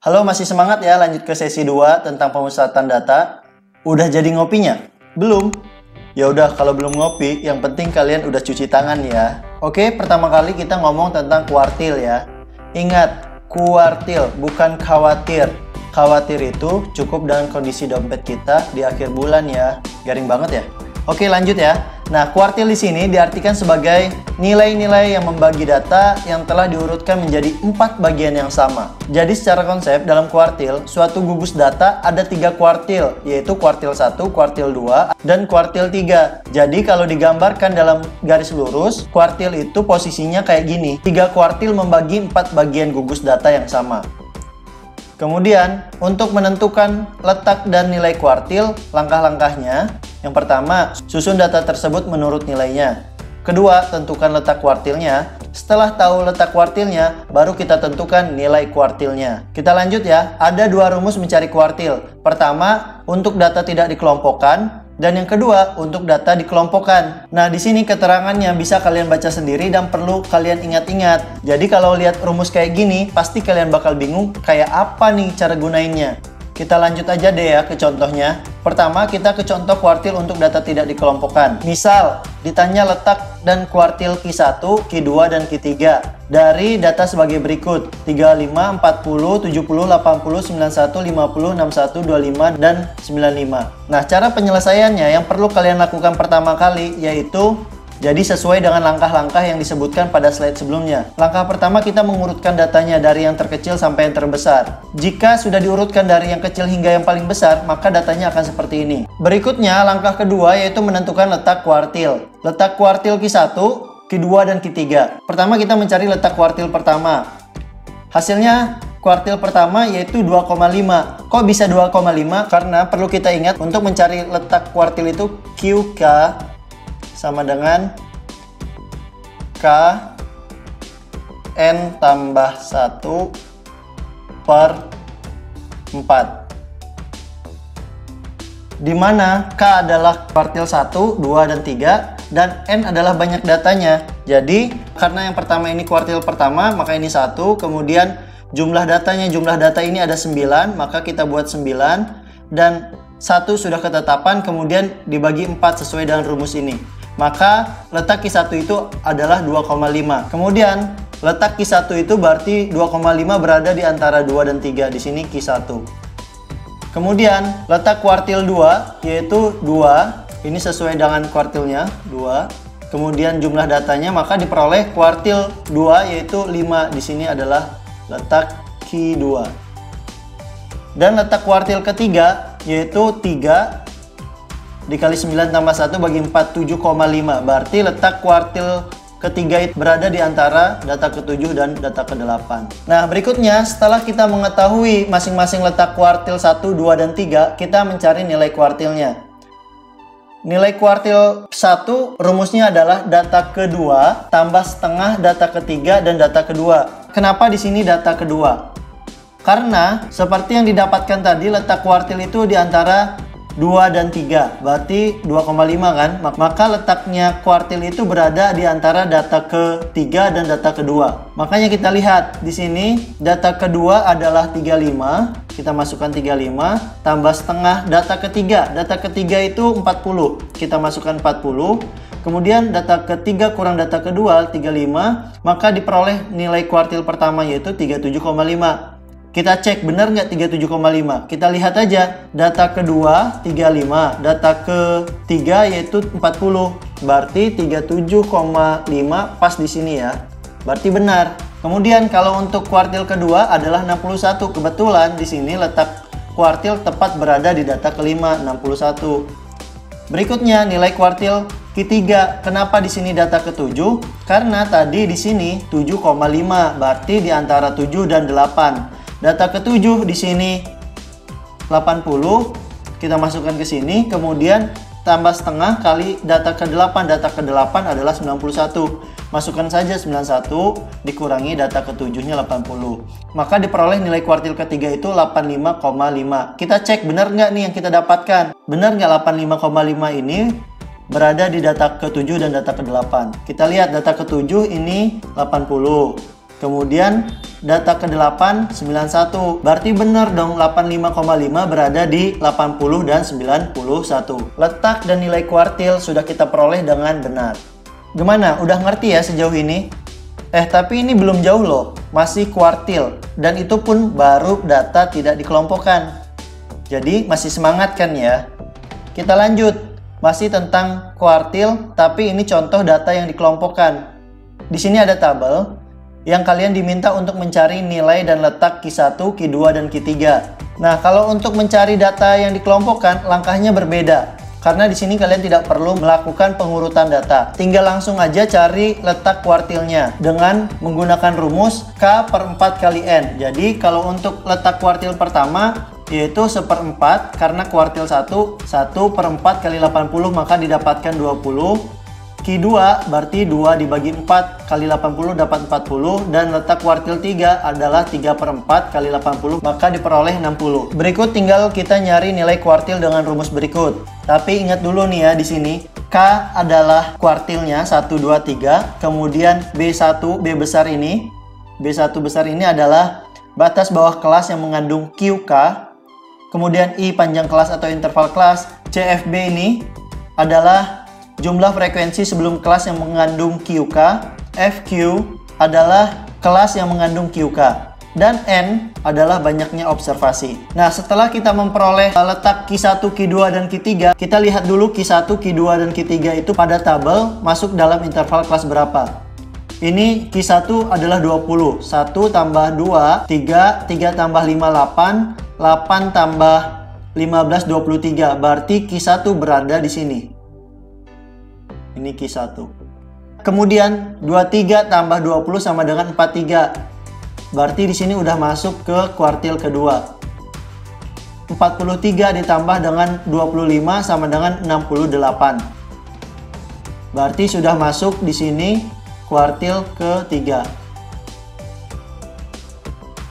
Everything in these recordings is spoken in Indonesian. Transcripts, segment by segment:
Halo, masih semangat ya lanjut ke sesi 2 tentang pemusatan data? Udah jadi ngopinya? Belum? Ya udah kalau belum ngopi, yang penting kalian udah cuci tangan ya. Oke, pertama kali kita ngomong tentang kuartil ya. Ingat, kuartil bukan khawatir. Khawatir itu cukup dengan kondisi dompet kita di akhir bulan ya. Garing banget ya. Oke, lanjut ya. Nah, kuartil di sini diartikan sebagai nilai-nilai yang membagi data yang telah diurutkan menjadi empat bagian yang sama. Jadi secara konsep dalam kuartil, suatu gugus data ada tiga kuartil, yaitu kuartil 1, kuartil 2, dan kuartil 3. Jadi kalau digambarkan dalam garis lurus, kuartil itu posisinya kayak gini. Tiga kuartil membagi empat bagian gugus data yang sama. Kemudian, untuk menentukan letak dan nilai kuartil, langkah-langkahnya yang pertama, susun data tersebut menurut nilainya. Kedua, tentukan letak kuartilnya. Setelah tahu letak kuartilnya, baru kita tentukan nilai kuartilnya. Kita lanjut ya, ada dua rumus mencari kuartil. Pertama, untuk data tidak dikelompokkan, dan yang kedua, untuk data dikelompokkan. Nah, di sini keterangannya bisa kalian baca sendiri dan perlu kalian ingat-ingat. Jadi kalau lihat rumus kayak gini, pasti kalian bakal bingung kayak apa nih cara gunainnya. Kita lanjut aja deh ya ke contohnya. Pertama, kita ke contoh kuartil untuk data tidak dikelompokkan. Misal, ditanya letak dan kuartil Q1, Q2, dan Q3 dari data sebagai berikut 35, 40, 70, 80, 91, 50, 61, 25, dan 95. Nah, cara penyelesaiannya yang perlu kalian lakukan pertama kali yaitu jadi sesuai dengan langkah-langkah yang disebutkan pada slide sebelumnya. Langkah pertama kita mengurutkan datanya dari yang terkecil sampai yang terbesar. Jika sudah diurutkan dari yang kecil hingga yang paling besar, maka datanya akan seperti ini. Berikutnya, langkah kedua yaitu menentukan letak kuartil. Letak kuartil Q1, Q2, dan Q3. Pertama kita mencari letak kuartil pertama. Hasilnya kuartil pertama yaitu 2,5. Kok bisa 2,5? Karena perlu kita ingat untuk mencari letak kuartil itu QK sama dengan K N tambah 1 per 4 di mana K adalah kuartil 1, 2, dan 3 dan N adalah banyak datanya. Jadi karena yang pertama ini kuartil pertama maka ini 1 kemudian jumlah datanya jumlah data ini ada 9 maka kita buat 9 dan satu sudah ketetapan kemudian dibagi 4 sesuai dengan rumus ini maka letak Q1 itu adalah 2,5. Kemudian letak Q1 itu berarti 2,5 berada di antara 2 dan 3. Di sini Q1. Kemudian letak kuartil 2 yaitu 2. Ini sesuai dengan kuartilnya 2. Kemudian jumlah datanya maka diperoleh kuartil 2 yaitu 5. Di sini adalah letak Q2. Dan letak kuartil ketiga yaitu 3 dikali 9 tambah 1 bagi 4 7,5 berarti letak kuartil ketiga itu berada di antara data ke-7 dan data ke-8 nah berikutnya setelah kita mengetahui masing-masing letak kuartil 1, 2, dan 3 kita mencari nilai kuartilnya Nilai kuartil 1 rumusnya adalah data kedua tambah setengah data ketiga dan data kedua. Kenapa di sini data kedua? Karena seperti yang didapatkan tadi letak kuartil itu di antara 2 dan 3 berarti 2,5 kan? Maka letaknya kuartil itu berada di antara data ketiga dan data kedua. Makanya kita lihat di sini data kedua adalah 35 kita masukkan 35 tambah setengah data ketiga. Data ketiga itu 40 kita masukkan 40 kemudian data ketiga kurang data kedua 35 maka diperoleh nilai kuartil pertama yaitu 37,5 kita cek benar nggak 37,5. Kita lihat aja data kedua 35, data ketiga yaitu 40. Berarti 37,5 pas di sini ya. Berarti benar. Kemudian kalau untuk kuartil kedua adalah 61. Kebetulan di sini letak kuartil tepat berada di data kelima 61. Berikutnya nilai kuartil ketiga. Kenapa di sini data ke-7? Karena tadi di sini 7,5 berarti di antara 7 dan 8. Data ketujuh di sini 80 kita masukkan ke sini kemudian tambah setengah kali data ke-8 data ke-8 adalah 91 masukkan saja 91 dikurangi data ketujuhnya 80 maka diperoleh nilai kuartil ketiga itu 85,5 kita cek benar nggak nih yang kita dapatkan? Benar nggak 85,5 ini berada di data ke-7 dan data ke-8 kita lihat data ke-7 ini 80 kemudian data ke-8 91. Berarti benar dong 85,5 berada di 80 dan 91. Letak dan nilai kuartil sudah kita peroleh dengan benar. Gimana? Udah ngerti ya sejauh ini? Eh, tapi ini belum jauh loh. Masih kuartil. Dan itu pun baru data tidak dikelompokkan. Jadi masih semangat kan ya? Kita lanjut. Masih tentang kuartil, tapi ini contoh data yang dikelompokkan. Di sini ada tabel yang kalian diminta untuk mencari nilai dan letak Q1, Q2, dan Q3. Nah, kalau untuk mencari data yang dikelompokkan, langkahnya berbeda. Karena di sini kalian tidak perlu melakukan pengurutan data. Tinggal langsung aja cari letak kuartilnya dengan menggunakan rumus K per 4 kali N. Jadi kalau untuk letak kuartil pertama yaitu seperempat karena kuartil 1 1 per 4 kali 80 maka didapatkan 20 Q2 berarti 2 dibagi 4 kali 80 dapat 40 dan letak kuartil 3 adalah 3 per 4 kali 80 maka diperoleh 60. Berikut tinggal kita nyari nilai kuartil dengan rumus berikut. Tapi ingat dulu nih ya di sini K adalah kuartilnya 1, 2, 3 kemudian B1, B besar ini B1 besar ini adalah batas bawah kelas yang mengandung QK kemudian I panjang kelas atau interval kelas CFB ini adalah jumlah frekuensi sebelum kelas yang mengandung QK, FQ adalah kelas yang mengandung QK, dan N adalah banyaknya observasi. Nah, setelah kita memperoleh letak Q1, Q2, dan Q3, kita lihat dulu Q1, Q2, dan Q3 itu pada tabel masuk dalam interval kelas berapa. Ini Q1 adalah 20. 1 tambah 2, 3, 3 tambah 5, 8, 8 tambah 15, 23. Berarti Q1 berada di sini. Ini Q1. Kemudian 23 tambah 20 sama dengan 43. Berarti di sini udah masuk ke kuartil kedua. 43 ditambah dengan 25 sama dengan 68. Berarti sudah masuk di sini kuartil ketiga.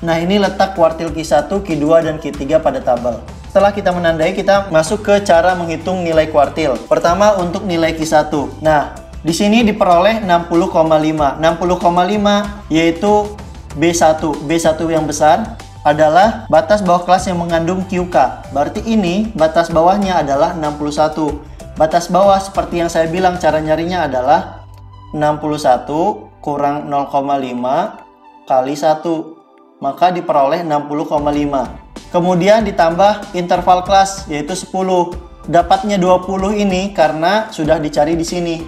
Nah, ini letak kuartil Q1, Q2, dan Q3 pada tabel. Setelah kita menandai, kita masuk ke cara menghitung nilai kuartil. Pertama untuk nilai Q1. Nah, di sini diperoleh 60,5. 60,5 yaitu B1. B1 yang besar adalah batas bawah kelas yang mengandung QK. Berarti ini batas bawahnya adalah 61. Batas bawah seperti yang saya bilang cara nyarinya adalah 61 kurang 0,5 kali 1. Maka diperoleh 60,5. Kemudian ditambah interval kelas yaitu 10. Dapatnya 20 ini karena sudah dicari di sini.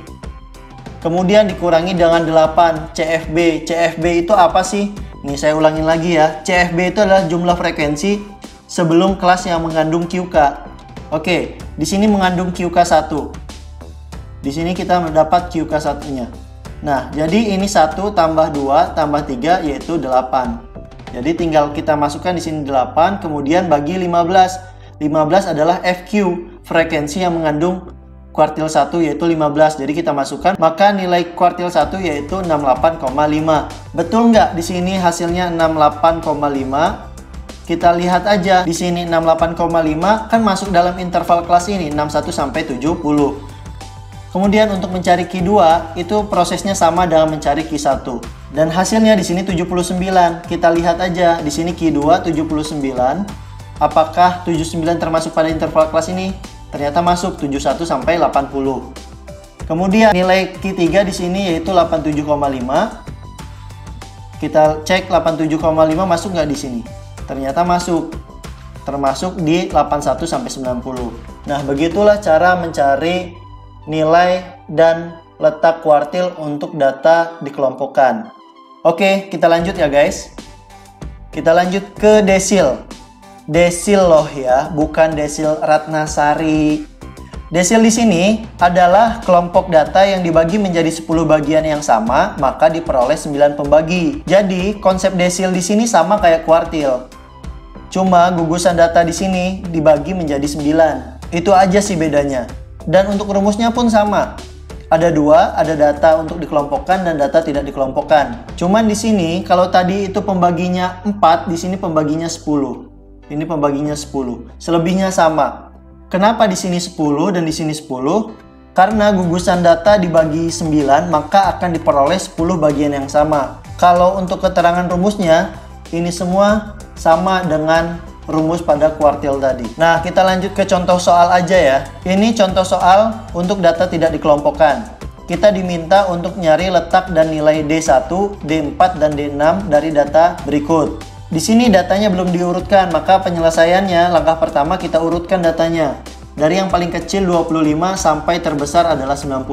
Kemudian dikurangi dengan 8 CFB. CFB itu apa sih? Ini saya ulangin lagi ya. CFB itu adalah jumlah frekuensi sebelum kelas yang mengandung QK. Oke, di sini mengandung QK1. Di sini kita mendapat QK1-nya. Nah, jadi ini 1 tambah 2 tambah 3 yaitu 8. Jadi tinggal kita masukkan di sini 8, kemudian bagi 15. 15 adalah FQ, frekuensi yang mengandung kuartil 1 yaitu 15. Jadi kita masukkan, maka nilai kuartil 1 yaitu 68,5. Betul nggak di sini hasilnya 68,5? Kita lihat aja di sini 68,5 kan masuk dalam interval kelas ini 61 sampai 70. Kemudian untuk mencari Q2 itu prosesnya sama dengan mencari Q1. Dan hasilnya di sini 79. Kita lihat aja di sini Q2 79. Apakah 79 termasuk pada interval kelas ini? Ternyata masuk 71 sampai 80. Kemudian nilai Q3 di sini yaitu 87,5. Kita cek 87,5 masuk nggak di sini? Ternyata masuk. Termasuk di 81 sampai 90. Nah, begitulah cara mencari nilai, dan letak kuartil untuk data dikelompokkan. Oke, kita lanjut ya guys. Kita lanjut ke desil. Desil loh ya, bukan desil Ratnasari. Desil di sini adalah kelompok data yang dibagi menjadi 10 bagian yang sama, maka diperoleh 9 pembagi. Jadi, konsep desil di sini sama kayak kuartil. Cuma gugusan data di sini dibagi menjadi 9. Itu aja sih bedanya. Dan untuk rumusnya pun sama. Ada dua, ada data untuk dikelompokkan dan data tidak dikelompokkan. Cuman di sini, kalau tadi itu pembaginya 4, di sini pembaginya 10. Ini pembaginya 10. Selebihnya sama. Kenapa di sini 10 dan di sini 10? Karena gugusan data dibagi 9, maka akan diperoleh 10 bagian yang sama. Kalau untuk keterangan rumusnya, ini semua sama dengan rumus pada kuartil tadi. Nah, kita lanjut ke contoh soal aja ya. Ini contoh soal untuk data tidak dikelompokkan. Kita diminta untuk nyari letak dan nilai D1, D4, dan D6 dari data berikut. Di sini datanya belum diurutkan, maka penyelesaiannya langkah pertama kita urutkan datanya. Dari yang paling kecil 25 sampai terbesar adalah 90.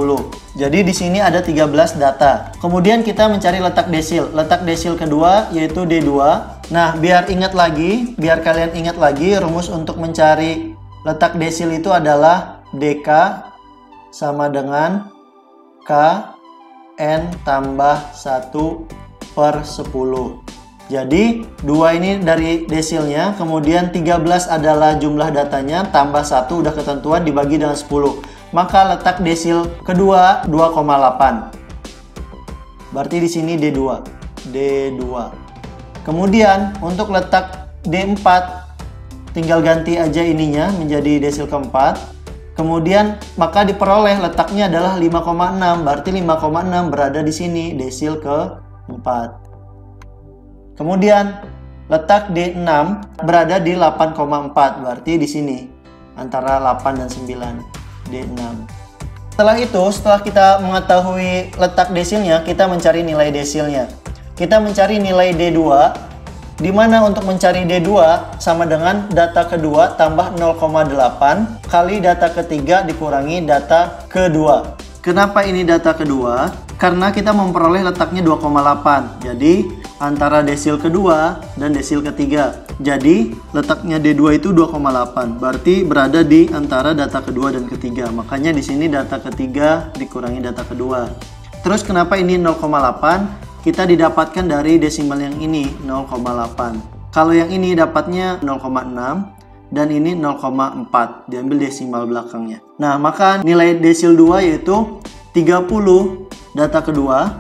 Jadi di sini ada 13 data. Kemudian kita mencari letak desil. Letak desil kedua yaitu D2. Nah, biar ingat lagi, biar kalian ingat lagi rumus untuk mencari letak desil itu adalah DK sama dengan K N tambah 1 per 10. Jadi, dua ini dari desilnya, kemudian 13 adalah jumlah datanya, tambah 1 udah ketentuan dibagi dengan 10. Maka letak desil kedua 2,8. Berarti di sini D2. D2. Kemudian, untuk letak D4, tinggal ganti aja ininya menjadi desil keempat. Kemudian, maka diperoleh letaknya adalah 5,6. Berarti 5,6 berada di sini, desil keempat. Kemudian letak D6 berada di 8,4 berarti di sini antara 8 dan 9 D6. Setelah itu, setelah kita mengetahui letak desilnya, kita mencari nilai desilnya. Kita mencari nilai D2 di mana untuk mencari D2 sama dengan data kedua tambah 0,8 kali data ketiga dikurangi data kedua. Kenapa ini data kedua? Karena kita memperoleh letaknya 2,8. Jadi antara desil kedua dan desil ketiga. Jadi letaknya D2 itu 2,8. Berarti berada di antara data kedua dan ketiga. Makanya di sini data ketiga dikurangi data kedua. Terus kenapa ini 0,8? Kita didapatkan dari desimal yang ini 0,8. Kalau yang ini dapatnya 0,6 dan ini 0,4 diambil desimal belakangnya. Nah, maka nilai desil 2 yaitu 30 data kedua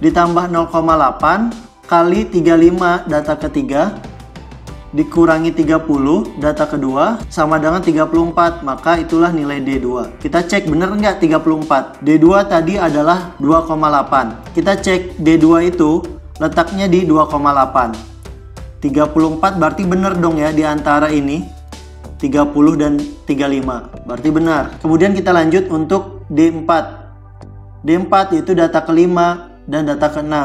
ditambah 0,8 kali 35 data ketiga dikurangi 30 data kedua sama dengan 34 maka itulah nilai D2 kita cek bener nggak 34 D2 tadi adalah 2,8 kita cek D2 itu letaknya di 2,8 34 berarti bener dong ya di antara ini? 30 dan 35 berarti benar. Kemudian kita lanjut untuk D4 D4 itu data kelima dan data ke-6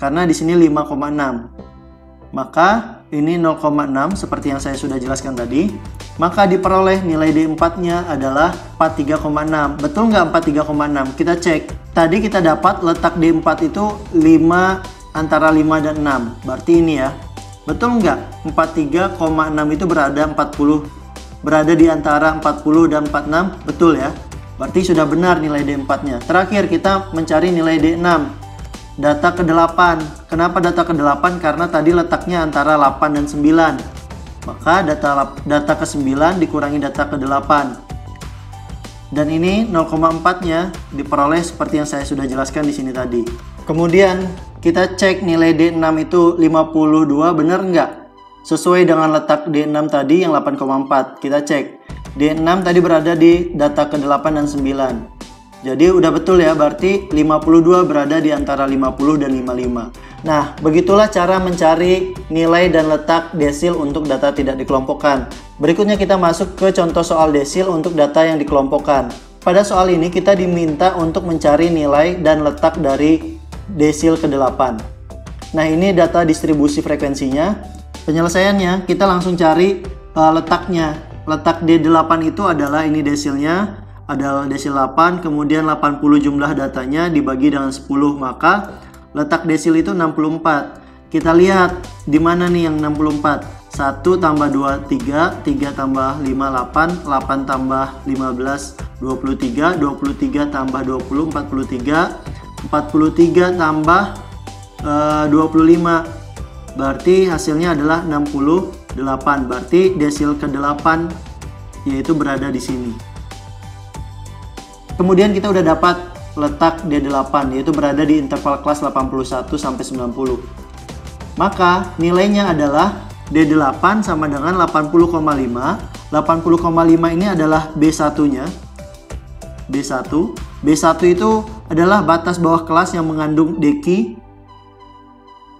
karena di sini 5,6. Maka ini 0,6 seperti yang saya sudah jelaskan tadi. Maka diperoleh nilai D4-nya adalah 43,6. Betul nggak 43,6? Kita cek. Tadi kita dapat letak D4 itu 5 antara 5 dan 6. Berarti ini ya. Betul nggak? 43,6 itu berada 40 berada di antara 40 dan 46. Betul ya? Berarti sudah benar nilai D4-nya. Terakhir kita mencari nilai D6 data ke-8. Kenapa data ke-8? Karena tadi letaknya antara 8 dan 9. Maka data data ke-9 dikurangi data ke-8. Dan ini 0,4-nya diperoleh seperti yang saya sudah jelaskan di sini tadi. Kemudian kita cek nilai D6 itu 52 benar nggak? Sesuai dengan letak D6 tadi yang 8,4. Kita cek. D6 tadi berada di data ke-8 dan 9. Jadi udah betul ya, berarti 52 berada di antara 50 dan 55. Nah, begitulah cara mencari nilai dan letak desil untuk data tidak dikelompokkan. Berikutnya kita masuk ke contoh soal desil untuk data yang dikelompokkan. Pada soal ini kita diminta untuk mencari nilai dan letak dari desil ke-8. Nah, ini data distribusi frekuensinya. Penyelesaiannya kita langsung cari uh, letaknya. Letak D8 itu adalah ini desilnya adalah desil 8 kemudian 80 jumlah datanya dibagi dengan 10 maka letak desil itu 64 kita lihat di mana nih yang 64 1 tambah 2 3 3 tambah 5 8 8 tambah 15 23 23 tambah 20 43 43 tambah uh, 25 berarti hasilnya adalah 68 berarti desil ke-8 yaitu berada di sini Kemudian kita udah dapat letak D8 yaitu berada di interval kelas 81 sampai 90. Maka nilainya adalah D8 sama dengan 80,5. 80,5 ini adalah B1-nya. B1. B1 itu adalah batas bawah kelas yang mengandung deki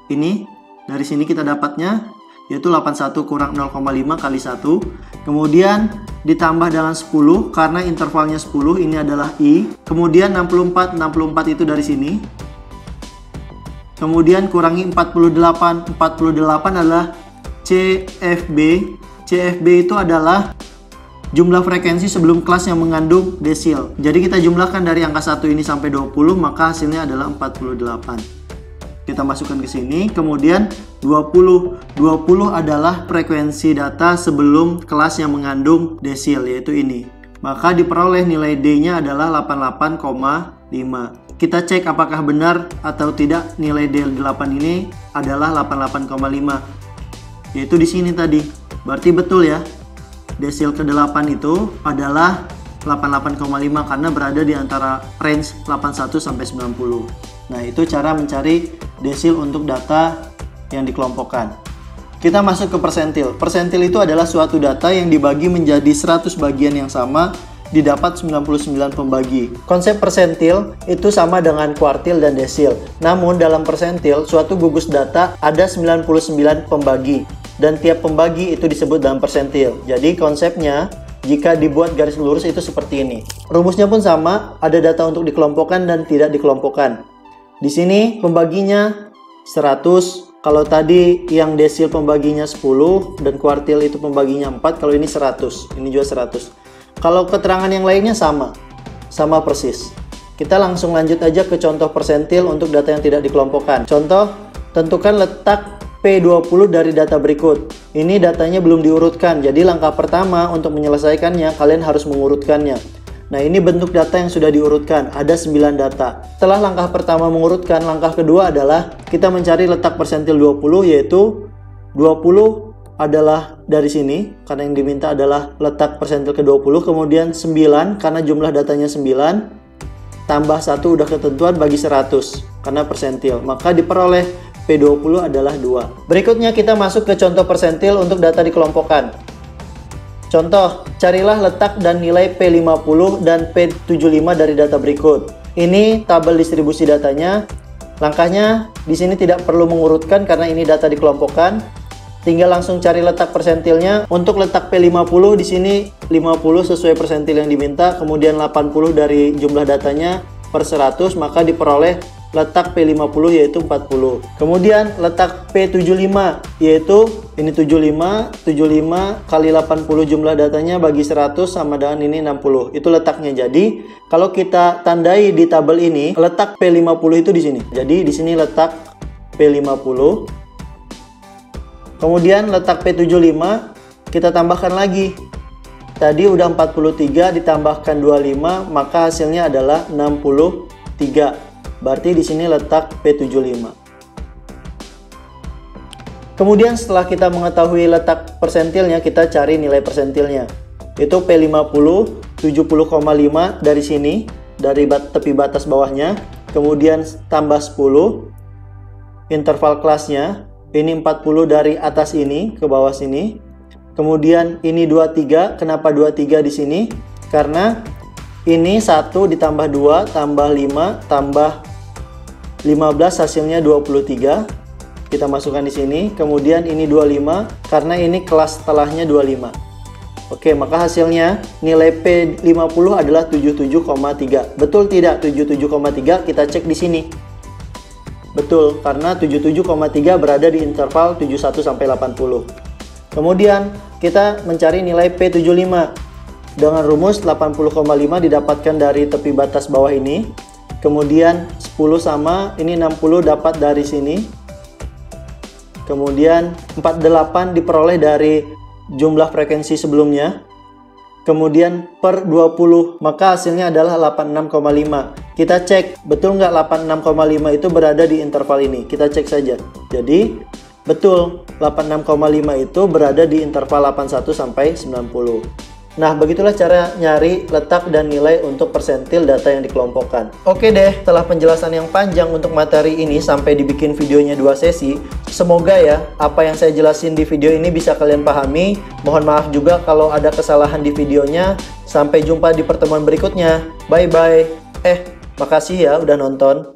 ini dari sini kita dapatnya yaitu 81 kurang 0,5 kali 1 kemudian ditambah dengan 10 karena intervalnya 10 ini adalah I. Kemudian 64 64 itu dari sini. Kemudian kurangi 48 48 adalah CFB CFB itu adalah jumlah frekuensi sebelum kelas yang mengandung desil. Jadi kita jumlahkan dari angka 1 ini sampai 20 maka hasilnya adalah 48 kita masukkan ke sini. Kemudian 20 20 adalah frekuensi data sebelum kelas yang mengandung desil yaitu ini. Maka diperoleh nilai D-nya adalah 88,5 kita cek apakah benar atau tidak nilai D8 ini adalah 88,5 yaitu di sini tadi. Berarti betul ya desil ke-8 itu adalah 88,5 karena berada di antara range 81 sampai 90 Nah, itu cara mencari desil untuk data yang dikelompokkan. Kita masuk ke persentil. Persentil itu adalah suatu data yang dibagi menjadi 100 bagian yang sama didapat 99 pembagi. Konsep persentil itu sama dengan kuartil dan desil. Namun dalam persentil, suatu gugus data ada 99 pembagi dan tiap pembagi itu disebut dalam persentil. Jadi konsepnya jika dibuat garis lurus itu seperti ini. Rumusnya pun sama, ada data untuk dikelompokkan dan tidak dikelompokkan. Di sini pembaginya 100. Kalau tadi yang desil pembaginya 10 dan kuartil itu pembaginya 4, kalau ini 100. Ini juga 100. Kalau keterangan yang lainnya sama. Sama persis. Kita langsung lanjut aja ke contoh persentil untuk data yang tidak dikelompokkan. Contoh, tentukan letak P20 dari data berikut. Ini datanya belum diurutkan, jadi langkah pertama untuk menyelesaikannya, kalian harus mengurutkannya. Nah, ini bentuk data yang sudah diurutkan. Ada 9 data. Setelah langkah pertama mengurutkan, langkah kedua adalah kita mencari letak persentil 20 yaitu 20 adalah dari sini karena yang diminta adalah letak persentil ke-20 kemudian 9 karena jumlah datanya 9 tambah 1 udah ketentuan bagi 100 karena persentil maka diperoleh P20 adalah 2 berikutnya kita masuk ke contoh persentil untuk data dikelompokkan Contoh, carilah letak dan nilai P50 dan P75 dari data berikut. Ini tabel distribusi datanya. Langkahnya di sini tidak perlu mengurutkan karena ini data dikelompokkan. Tinggal langsung cari letak persentilnya. Untuk letak P50 di sini 50 sesuai persentil yang diminta, kemudian 80 dari jumlah datanya per 100 maka diperoleh letak P50 yaitu 40. Kemudian letak P75 yaitu ini 75, 75 kali 80 jumlah datanya bagi 100 sama dengan ini 60. Itu letaknya. Jadi, kalau kita tandai di tabel ini, letak P50 itu di sini. Jadi, di sini letak P50. Kemudian letak P75 kita tambahkan lagi. Tadi udah 43 ditambahkan 25, maka hasilnya adalah 63. Berarti di sini letak P75. Kemudian setelah kita mengetahui letak persentilnya, kita cari nilai persentilnya. Itu P50 70,5 dari sini, dari tepi batas bawahnya. Kemudian tambah 10. Interval kelasnya, ini 40 dari atas ini ke bawah sini. Kemudian ini 23, kenapa 23 di sini? Karena ini 1 ditambah 2 tambah 5 tambah 15 hasilnya 23. Kita masukkan di sini. Kemudian ini 25 karena ini kelas setelahnya 25. Oke, maka hasilnya nilai P50 adalah 77,3. Betul tidak 77,3? Kita cek di sini. Betul, karena 77,3 berada di interval 71 sampai 80. Kemudian kita mencari nilai P75. Dengan rumus 80,5 didapatkan dari tepi batas bawah ini. Kemudian 10 sama, ini 60 dapat dari sini. Kemudian 48 diperoleh dari jumlah frekuensi sebelumnya. Kemudian per 20, maka hasilnya adalah 86,5. Kita cek, betul nggak 86,5 itu berada di interval ini? Kita cek saja. Jadi, betul 86,5 itu berada di interval 81 sampai 90. Nah, begitulah cara nyari letak dan nilai untuk persentil data yang dikelompokkan. Oke deh, setelah penjelasan yang panjang untuk materi ini sampai dibikin videonya dua sesi, semoga ya apa yang saya jelasin di video ini bisa kalian pahami. Mohon maaf juga kalau ada kesalahan di videonya. Sampai jumpa di pertemuan berikutnya. Bye-bye. Eh, makasih ya udah nonton.